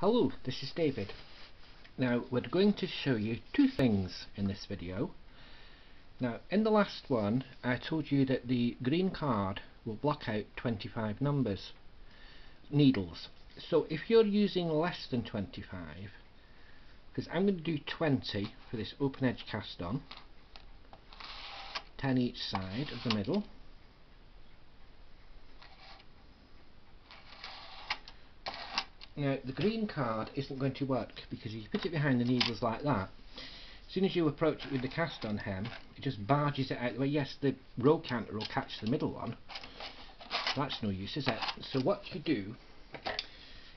Hello, this is David. Now we're going to show you two things in this video. Now in the last one I told you that the green card will block out 25 numbers, needles. So if you're using less than 25, because I'm going to do 20 for this open edge cast on, 10 each side of the middle, Now the green card isn't going to work because if you put it behind the needles like that, as soon as you approach it with the cast on hem, it just barges it out the way. Yes, the row counter will catch the middle one. That's no use, is it? So what you do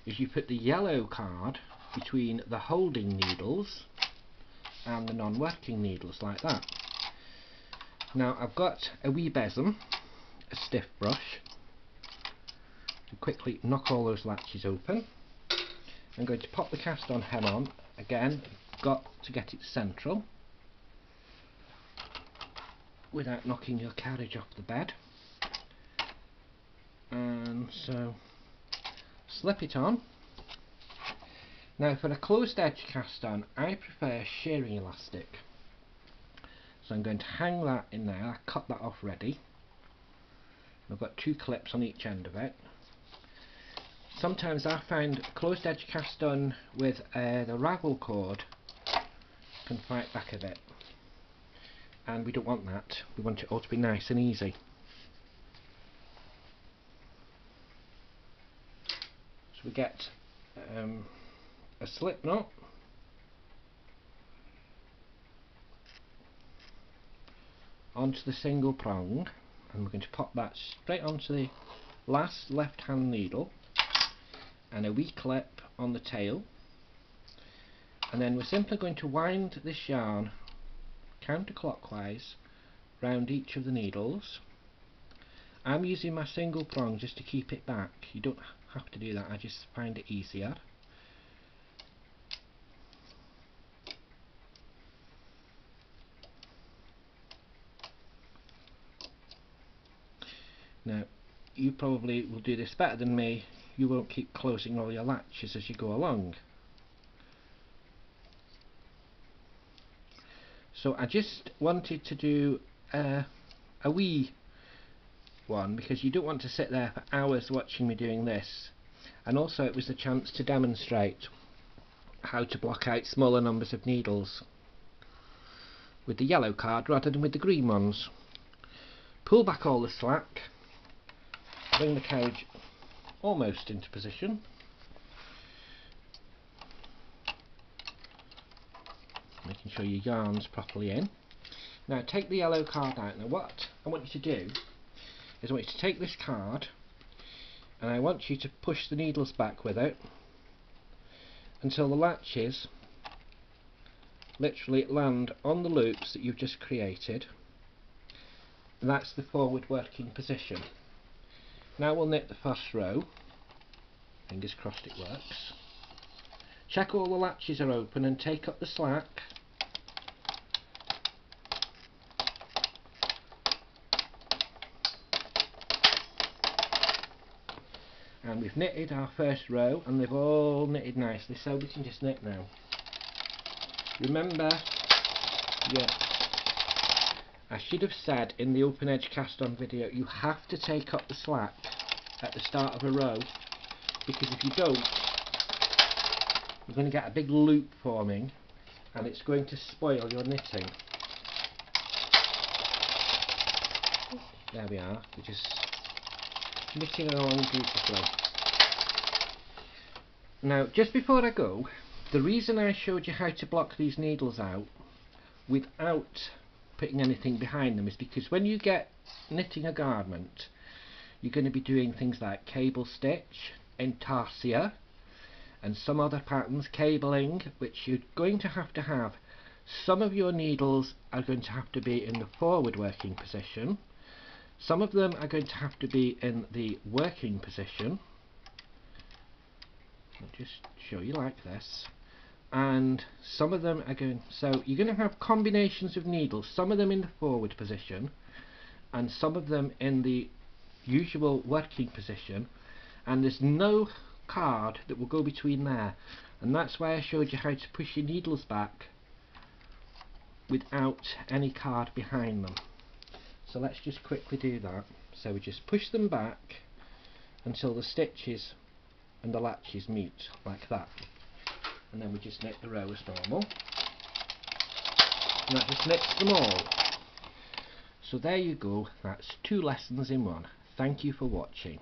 is you put the yellow card between the holding needles and the non-working needles like that. Now I've got a wee besom, a stiff brush, to quickly knock all those latches open. I'm going to pop the cast on hem on. Again got to get it central. Without knocking your carriage off the bed. And so slip it on. Now for a closed edge cast on I prefer shirring elastic. So I'm going to hang that in there. I cut that off ready. I've got two clips on each end of it sometimes I find closed edge cast on with uh, the ravel cord. Can fight back a bit. And we don't want that. We want it all to be nice and easy. So we get um, a slip knot. Onto the single prong. And we're going to pop that straight onto the last left hand needle and a wee clip on the tail. And then we're simply going to wind this yarn counterclockwise round each of the needles. I'm using my single prong just to keep it back. You don't have to do that I just find it easier. Now you probably will do this better than me you won't keep closing all your latches as you go along. So I just wanted to do a, a wee one because you don't want to sit there for hours watching me doing this and also it was a chance to demonstrate how to block out smaller numbers of needles with the yellow card rather than with the green ones. Pull back all the slack, bring the carriage almost into position. Making sure your yarn's properly in. Now take the yellow card out. Now what I want you to do is I want you to take this card and I want you to push the needles back with it until the latches literally land on the loops that you've just created and that's the forward working position now we'll knit the first row. Fingers crossed it works. Check all the latches are open and take up the slack. And we've knitted our first row and they've all knitted nicely so we can just knit now. Remember, yeah, I should have said in the open edge cast on video you have to take up the slack at the start of a row because if you don't you're going to get a big loop forming and it's going to spoil your knitting. There we are, we're just knitting along beautifully. Now just before I go, the reason I showed you how to block these needles out without putting anything behind them is because when you get knitting a garment you're going to be doing things like cable stitch, intarsia and some other patterns, cabling, which you're going to have to have. Some of your needles are going to have to be in the forward working position. Some of them are going to have to be in the working position. I'll just show you like this and some of them are going so you're going to have combinations of needles some of them in the forward position and some of them in the usual working position and there's no card that will go between there. And that's why I showed you how to push your needles back without any card behind them. So let's just quickly do that. So we just push them back until the stitches and the latches meet like that and then we just knit the row as normal. And that just knits them all. So there you go. That's two lessons in one. Thank you for watching